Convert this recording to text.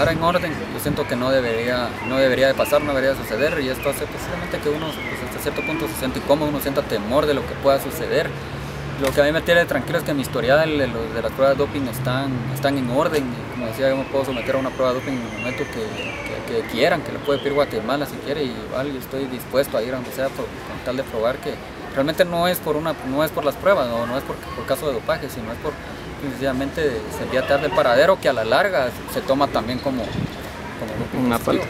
Ahora en orden, yo siento que no debería, no debería de pasar, no debería suceder y esto hace precisamente que uno pues, hasta cierto punto se siente incómodo, uno sienta temor de lo que pueda suceder. Lo que a mí me tiene tranquilo es que mi historial de, de las pruebas de doping están, están en orden. Como decía, yo me puedo someter a una prueba de doping en el momento que, quieran, que le puede pedir Guatemala si quiere y igual estoy dispuesto a ir aunque sea con tal de probar que realmente no es por, una, no es por las pruebas o no es por, por caso de dopaje, sino es por sencillamente se envía tarde paradero que a la larga se toma también como, como una falta.